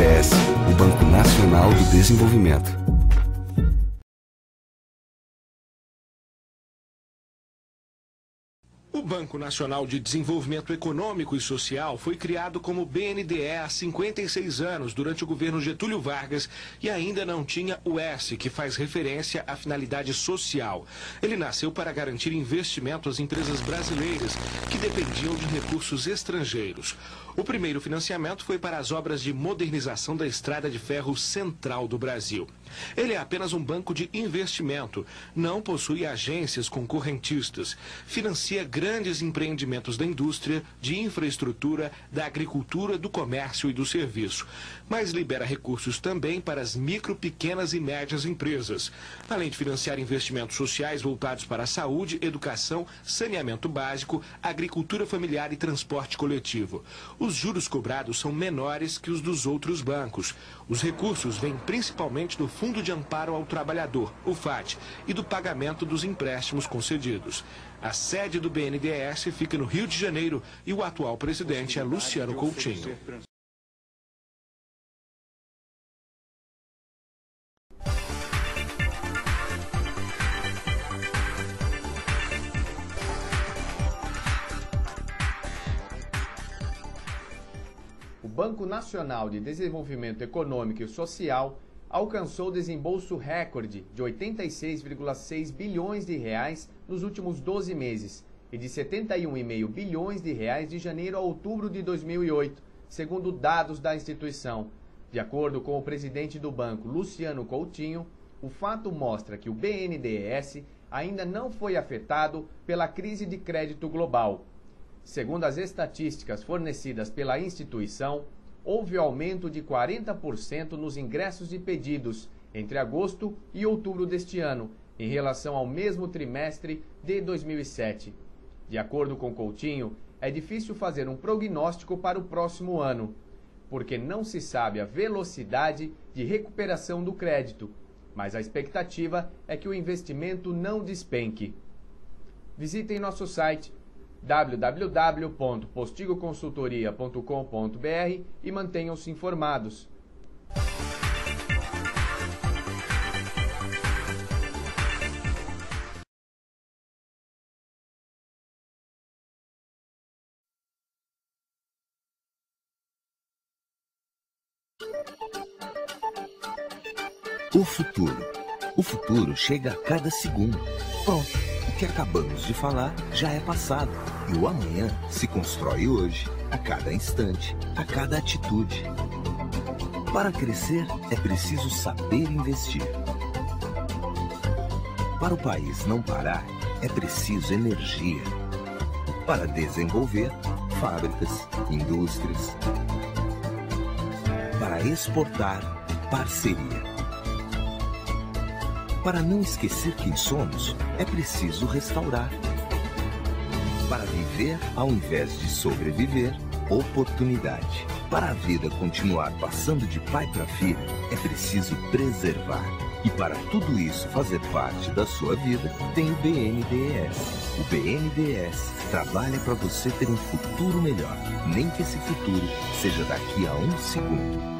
BNDES, o Banco Nacional do Desenvolvimento. O Banco Nacional de Desenvolvimento Econômico e Social foi criado como BNDE há 56 anos, durante o governo Getúlio Vargas, e ainda não tinha o S, que faz referência à finalidade social. Ele nasceu para garantir investimento às empresas brasileiras que dependiam de recursos estrangeiros. O primeiro financiamento foi para as obras de modernização da estrada de ferro central do Brasil. Ele é apenas um banco de investimento, não possui agências concorrentistas, financia grandes empreendimentos da indústria, de infraestrutura, da agricultura, do comércio e do serviço, mas libera recursos também para as micro, pequenas e médias empresas, além de financiar investimentos sociais voltados para a saúde, educação, saneamento básico, agricultura familiar e transporte coletivo. Os juros cobrados são menores que os dos outros bancos. Os recursos vêm principalmente do Fundo de Amparo ao Trabalhador, o FAT, e do pagamento dos empréstimos concedidos. A sede do BNDES fica no Rio de Janeiro e o atual presidente é Luciano Coutinho. O Banco Nacional de Desenvolvimento Econômico e Social alcançou desembolso recorde de 86,6 bilhões de reais nos últimos 12 meses e de 71,5 bilhões de reais de janeiro a outubro de 2008, segundo dados da instituição. De acordo com o presidente do banco, Luciano Coutinho, o fato mostra que o BNDES ainda não foi afetado pela crise de crédito global Segundo as estatísticas fornecidas pela instituição, houve aumento de 40% nos ingressos de pedidos entre agosto e outubro deste ano, em relação ao mesmo trimestre de 2007. De acordo com Coutinho, é difícil fazer um prognóstico para o próximo ano, porque não se sabe a velocidade de recuperação do crédito, mas a expectativa é que o investimento não despenque. Visitem nosso site www.postigoconsultoria.com.br e mantenham-se informados. O futuro. O futuro chega a cada segundo. Pronto que acabamos de falar já é passado. E o amanhã se constrói hoje, a cada instante, a cada atitude. Para crescer, é preciso saber investir. Para o país não parar, é preciso energia. Para desenvolver, fábricas, indústrias. Para exportar, parceria. Para não esquecer quem somos, é preciso restaurar. Para viver ao invés de sobreviver, oportunidade. Para a vida continuar passando de pai para filho, é preciso preservar. E para tudo isso fazer parte da sua vida, tem o BNDES. O BNDES trabalha para você ter um futuro melhor, nem que esse futuro seja daqui a um segundo.